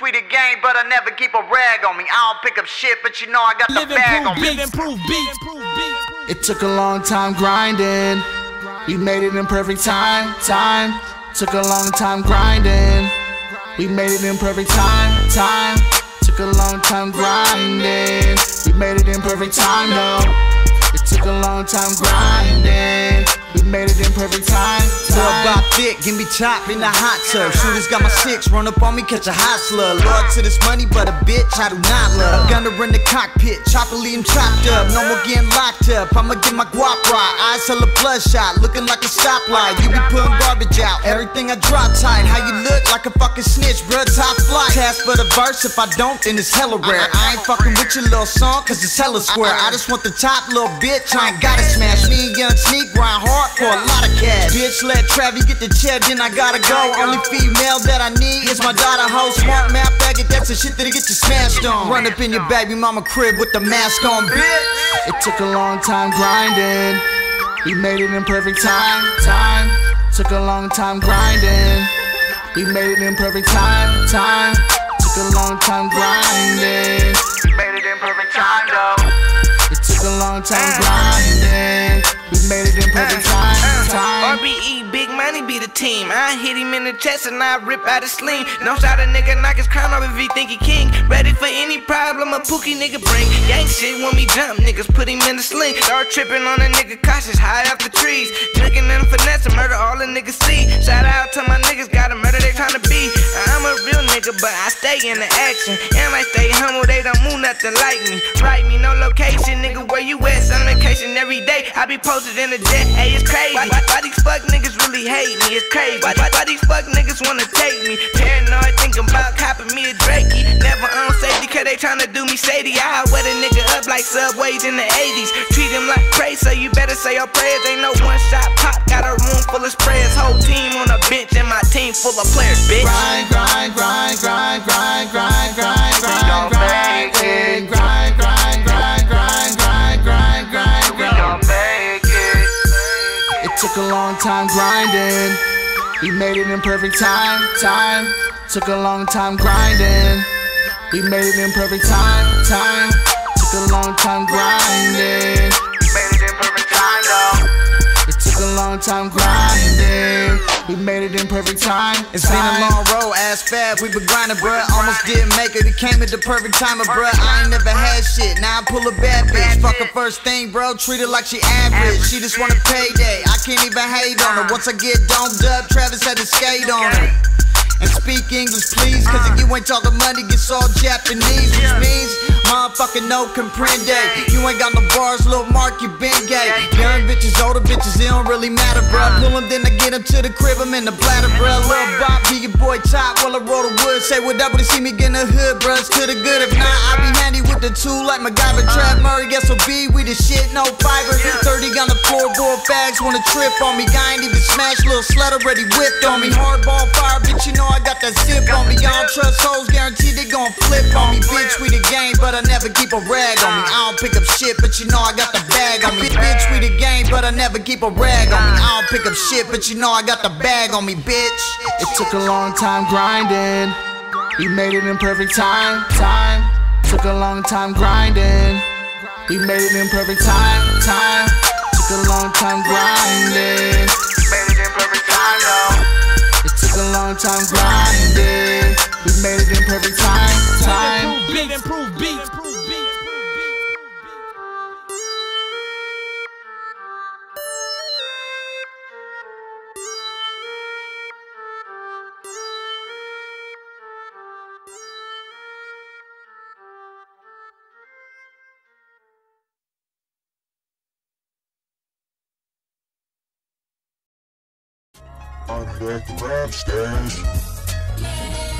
We the game, but I never keep a rag on me. I don't pick up shit, but you know I got the Live bag on improve me. improve beats. It took a long time grinding. We made it in perfect time, time. Took a long time grinding. We made it in perfect time, time. Took a long time grinding. We made it in perfect time, though. It took a long time grinding. We made it in perfect time, time. Give me top in the hot tub. Shooters got my six, run up on me, catch a hot slug. Lord to this money, but a bitch I do not love. Gunner in the cockpit, chopper leave him chopped up. No more getting locked up. I'ma get my guap right. Eyes hella bloodshot, looking like a stoplight. You be putting garbage out, everything I drop tight. How you look like a fucking snitch, bruh, top flight. Task for the verse, if I don't, then it's hella rare. I ain't fucking with your little song, cause it's hella square. I just want the top little bitch, I ain't gotta smash. Me and Young Sneakk grind hard for a lot of cash. Bitch, let Travi get the check, then I gotta go. Only female that I need is my daughter, hoe. Smart map faggot, that's the shit that'll get you smashed on. Run up in your baby mama crib with the mask on, bitch. It took a long time grinding. We made it in perfect time, time. Took a long time grinding. We made it in perfect time, time. Took a long time grinding. Team. I hit him in the chest and I rip out his sling. No shot a nigga knock his crown off if he think he king. Ready for any problem a pookie nigga bring. Gang shit when we jump, niggas put him in the sling. Start tripping on a nigga cautious, high off the trees. Drinking and finesse murder all the niggas see. Shout out to my niggas, got a murder they tryna be. Nigga, but I stay in the action. And I stay humble, they don't move nothing like me. Write me no location, nigga, where you at? On vacation every day. I be posted in the jet, hey, it's crazy. Why, why, why these fuck niggas really hate me? It's crazy. Why, why, why these fuck niggas wanna take me? Paranoid, thinking about copping me a Drakey. Never on safety, cause they tryna do me shady. I wet a nigga up like subways in the 80s. Treat him like prey, so you better say your prayers. Ain't no one shot pop, got a room full of sprayers. Whole team on a bench, and my team full of players, bitch. Grind, a long time grinding. We made it in perfect time, time. Took a long time grinding. We made it in perfect time, time. Took a long time grinding. We made it in perfect time, though. It took a long time grinding. We made it in perfect time. It's been a long road, ass fat, we been grinding, bruh. Almost didn't make it, it came at the perfect time, bruh. I ain't never had shit, now I pull a bad bitch. Fuck her first thing, bro, treat her like she average. She just want a payday, I can't even hate on her. Uh. Once I get domed up, Travis had to skate on her. And speak English, please, cause if uh. you ain't talking money, it's all Japanese, which means motherfucker no comprende. You ain't got no bars, little Mark, you been gay. Young bitches, older bitches, it don't really matter, bruh. Uh. Pull 'em, then 'em to the crib, I'm in the bladder, bruh. Lil' Bob, be your boy top, while I roll the wood. Say what up when see me get in the hood, bruh. To the good, if not, I be handy with the tool like MacGyver. Trav Murray, SOB, we the shit, no fiber. 30 on the floor, floorboard, fags wanna trip on me. Guy ain't even smashed, little slut already whipped on me. Hardball bitch, you know I got that zip on me. Y'all trust hoes, guaranteed they gon' flip on me. Bitch, we the game, but I never keep a rag on me. I don't pick up shit, but you know I got the bag on me. Bitch, we the game, but I never keep a rag on me. I don't pick up shit, but you know I got the bag on me, bitch. It took a long time grinding. We made it in perfect time, time. Took a long time grinding. We made it in perfect time, time. Took a long time grinding. time grinding. We made it in perfect time, time. Big. I'm at the rap stage.